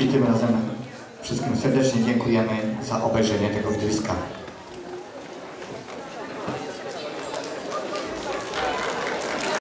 I tym razem wszystkim serdecznie dziękujemy za obejrzenie tego widowiska.